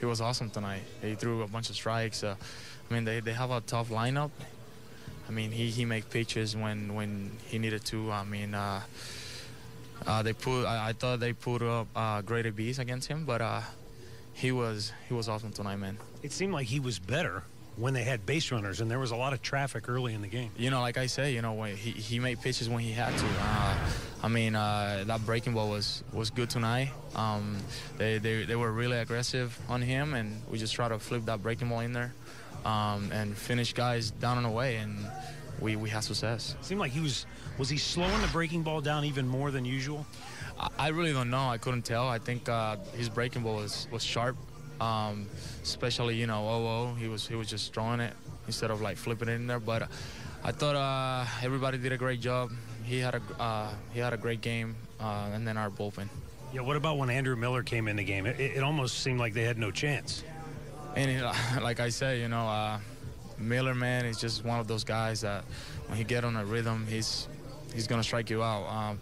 he was awesome tonight. He threw a bunch of strikes. Uh, I mean, they, they have a tough lineup. I mean, he, he made pitches when, when he needed to. I mean, uh, uh, they put. I, I, thought they put up uh, great ABs against him, but uh, he was he was awesome tonight, man. It seemed like he was better when they had base runners, and there was a lot of traffic early in the game. You know, like I say, you know, when he, he made pitches when he had to. Uh, I mean, uh, that breaking ball was was good tonight. Um, they, they they were really aggressive on him, and we just try to flip that breaking ball in there um, and finish guys down and away, and we we had success. It seemed like he was was he slowing the breaking ball down even more than usual? I, I really don't know. I couldn't tell. I think uh, his breaking ball was was sharp. Um, especially you know oh he was he was just throwing it instead of like flipping it in there. But I thought uh, everybody did a great job. He had a uh, he had a great game, uh, and then our bullpen. Yeah, what about when Andrew Miller came in the game? It, it almost seemed like they had no chance. And it, like I said, you know, uh, Miller man is just one of those guys that when he get on a rhythm, he's he's gonna strike you out. Um,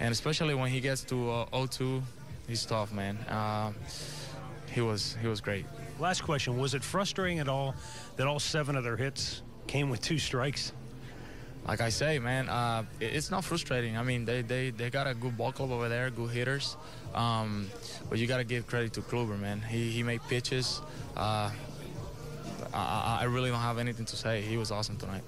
and especially when he gets to uh, 0-2, he's tough, man. He was he was great. Last question: Was it frustrating at all that all seven of their hits came with two strikes? Like I say, man, uh, it's not frustrating. I mean, they, they, they got a good ball club over there, good hitters. Um, but you got to give credit to Kluber, man. He, he made pitches. Uh, I, I really don't have anything to say. He was awesome tonight.